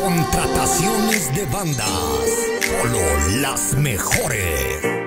Contrataciones de bandas. Solo las mejores.